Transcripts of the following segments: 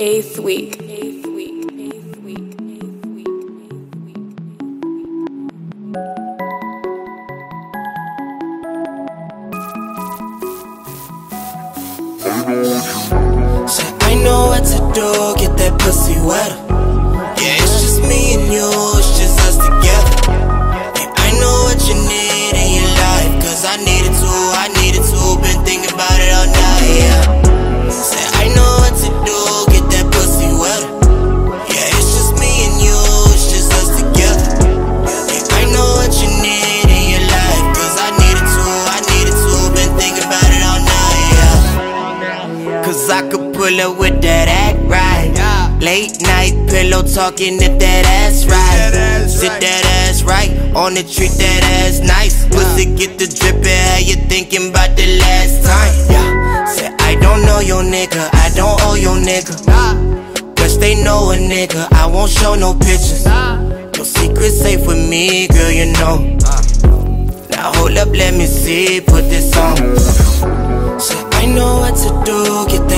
eighth week. I know what to do, get that pussy wetter. Yeah, it's just me and you, it's just us together. Yeah, I know what you need in your life, cause I need it too, I need it too. Been thinking about it all night, pull up with that act right. Late night pillow talking if that ass right. Sit that ass right on the treat that ass nice. Pussy get the drippin', how you thinking about the last time? Yeah. Say I don't know your nigga, I don't owe your nigga. Guess they know a nigga, I won't show no pictures. Your secret safe with me, girl, you know. Now hold up, let me see, put this on. Say, I know what to do, get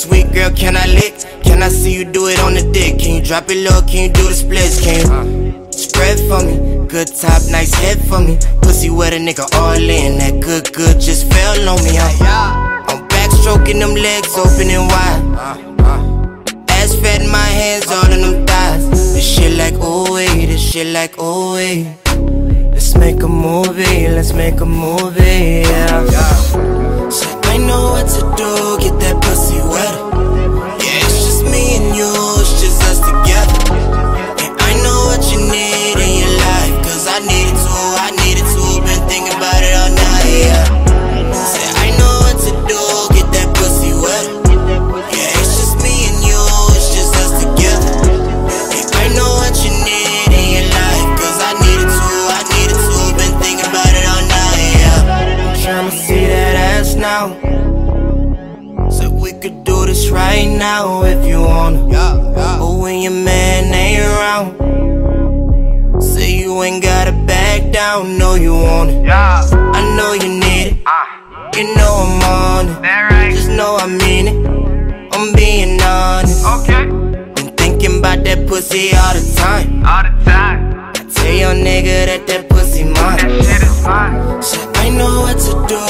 sweet, girl, can I lick? Can I see you do it on the dick? Can you drop it low? Can you do the splits? Can you spread for me? Good top, nice head for me. Pussy wet a nigga all in. That good, good just fell on me. I'm, I'm backstroking them legs open and wide. Ass in my hands, all in them thighs. This shit like, oh, wait, this shit like, oh, wait. Let's make a movie, let's make a movie, yeah. Right now if you wanna. But when your man ain't around, say you ain't gotta back down, know you want it. I know you need it. Ah. You know I'm on it. Just know I mean it. I'm being honest. Been thinking about that pussy all the time. I Tell your nigga that that pussy mine. Say, I know what to do,